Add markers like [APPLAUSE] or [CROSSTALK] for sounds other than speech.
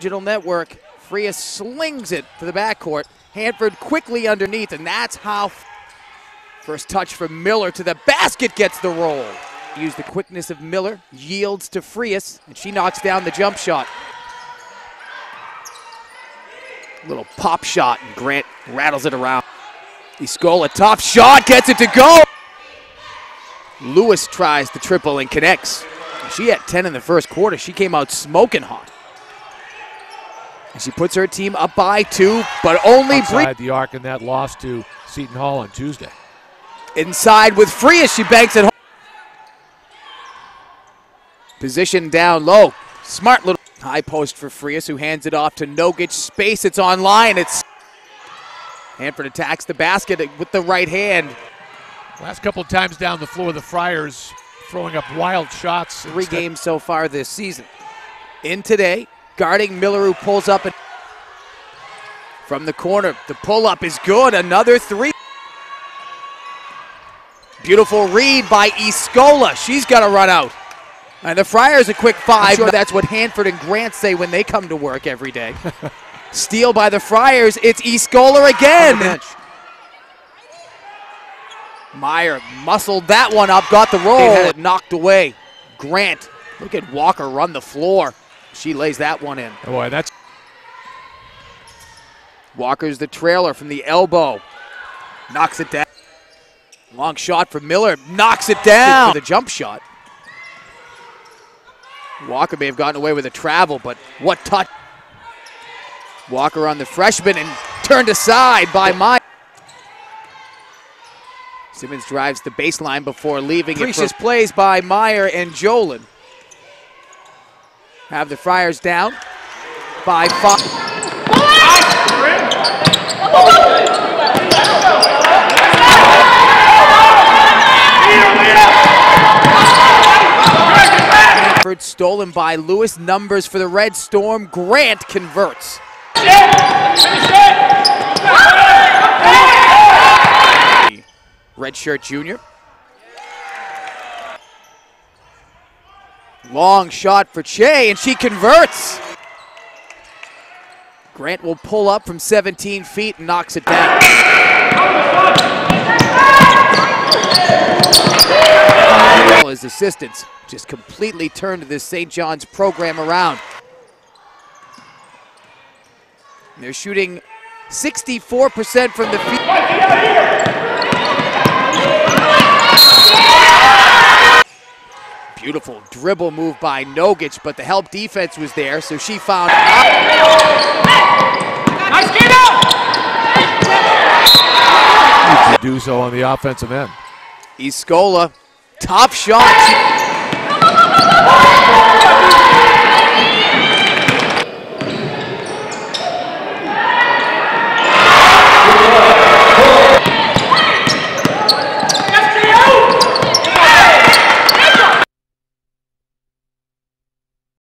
Digital Network. Frias slings it to the backcourt. Handford quickly underneath, and that's how first touch from Miller to the basket gets the roll. Use the quickness of Miller, yields to Frias, and she knocks down the jump shot. Little pop shot, and Grant rattles it around. Escola, top shot, gets it to go. Lewis tries the triple and connects. She had 10 in the first quarter. She came out smoking hot. And she puts her team up by two, but only Outside the arc in that loss to Seton Hall on Tuesday. Inside with Frias, she banks it home. Position down low. Smart little high post for Frias, who hands it off to Nogic. Space, it's online. It's Handford attacks the basket with the right hand. Last couple of times down the floor, the Friars throwing up wild shots. Three games so far this season. In today, guarding Miller, who pulls up and from the corner. The pull up is good. Another three. Beautiful read by Escola. She's got to run out. And the Friars a quick five. Sure that's what Handford and Grant say when they come to work every day. [LAUGHS] Steal by the Friars. It's Escola again. Meyer muscled that one up, got the roll. Had it knocked away. Grant, look at Walker run the floor. She lays that one in. Oh boy, that's Walker's the trailer from the elbow. Knocks it down. Long shot from Miller. Knocks it down. For the jump shot. Walker may have gotten away with a travel, but what touch. Walker on the freshman and turned aside by Meyer. Simmons drives the baseline before leaving. Precious plays by Meyer and Jolin. Have the Friars down by five. Stolen by Lewis. Numbers for the Red Storm. Grant converts. Redshirt junior. Long shot for Che, and she converts. Grant will pull up from 17 feet and knocks it down. His assistants just completely turned this St. John's program around. They're shooting 64% from the field. Beautiful dribble move by Nogic, but the help defense was there, so she found. Nice to do so on the offensive end. Escola, top shot.